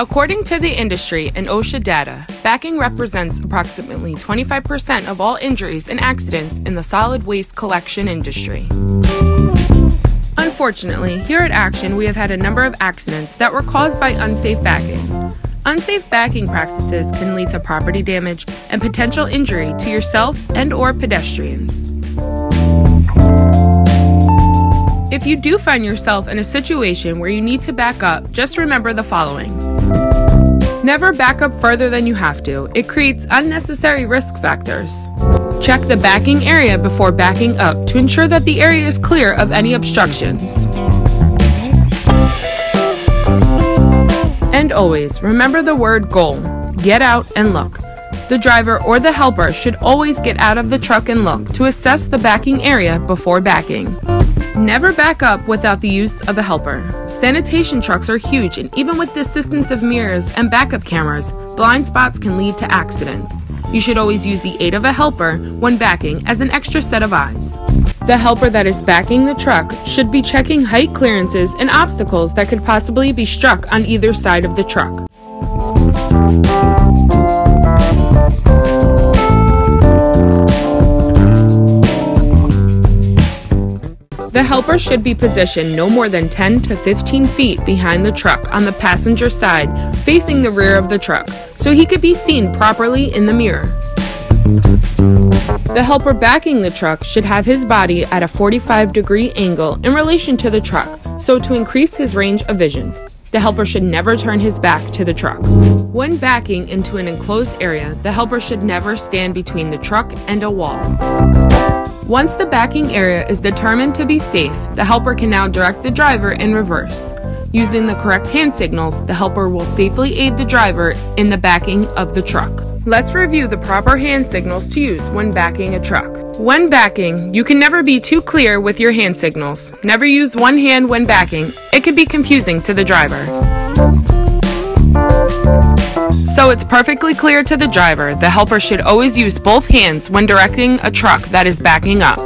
According to the industry and OSHA data, backing represents approximately 25% of all injuries and accidents in the solid waste collection industry. Unfortunately, here at Action, we have had a number of accidents that were caused by unsafe backing. Unsafe backing practices can lead to property damage and potential injury to yourself and or pedestrians. If you do find yourself in a situation where you need to back up, just remember the following. Never back up further than you have to. It creates unnecessary risk factors. Check the backing area before backing up to ensure that the area is clear of any obstructions. And always, remember the word goal. Get out and look. The driver or the helper should always get out of the truck and look to assess the backing area before backing. Never back up without the use of a helper. Sanitation trucks are huge, and even with the assistance of mirrors and backup cameras, blind spots can lead to accidents. You should always use the aid of a helper when backing as an extra set of eyes. The helper that is backing the truck should be checking height clearances and obstacles that could possibly be struck on either side of the truck. The helper should be positioned no more than 10 to 15 feet behind the truck on the passenger side, facing the rear of the truck, so he could be seen properly in the mirror. The helper backing the truck should have his body at a 45 degree angle in relation to the truck, so to increase his range of vision. The helper should never turn his back to the truck. When backing into an enclosed area, the helper should never stand between the truck and a wall. Once the backing area is determined to be safe, the helper can now direct the driver in reverse. Using the correct hand signals, the helper will safely aid the driver in the backing of the truck. Let's review the proper hand signals to use when backing a truck. When backing, you can never be too clear with your hand signals. Never use one hand when backing, it can be confusing to the driver. So it's perfectly clear to the driver, the helper should always use both hands when directing a truck that is backing up.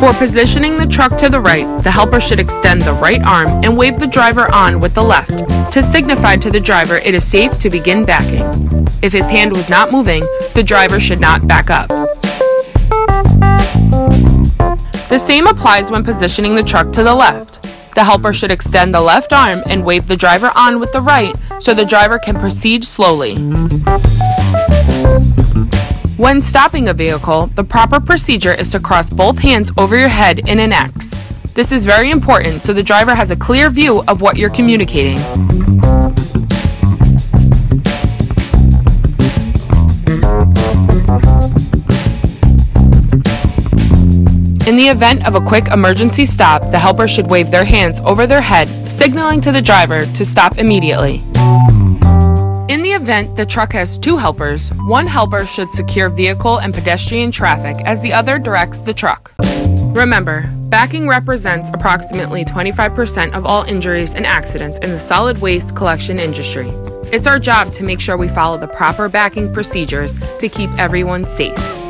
For positioning the truck to the right, the helper should extend the right arm and wave the driver on with the left to signify to the driver it is safe to begin backing. If his hand was not moving, the driver should not back up. The same applies when positioning the truck to the left. The helper should extend the left arm and wave the driver on with the right so the driver can proceed slowly. When stopping a vehicle, the proper procedure is to cross both hands over your head in an X. This is very important so the driver has a clear view of what you're communicating. In the event of a quick emergency stop, the helper should wave their hands over their head, signaling to the driver to stop immediately. In the event the truck has two helpers, one helper should secure vehicle and pedestrian traffic as the other directs the truck. Remember, backing represents approximately 25% of all injuries and accidents in the solid waste collection industry. It's our job to make sure we follow the proper backing procedures to keep everyone safe.